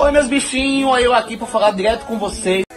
Oi, meus bichinhos, eu aqui pra falar direto com vocês.